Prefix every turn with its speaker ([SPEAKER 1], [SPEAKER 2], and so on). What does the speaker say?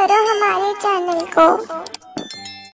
[SPEAKER 1] करो हमारे चैनल को।